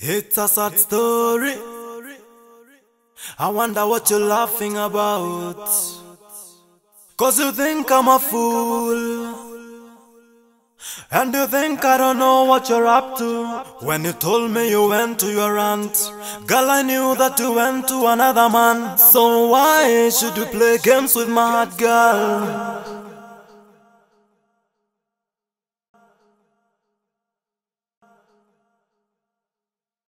It's a sad story. I wonder what you're laughing about. Cause you think I'm a fool. And you think I don't know what you're up to. When you told me you went to your aunt, girl, I knew that you went to another man. So why should you play games with my heart, girl?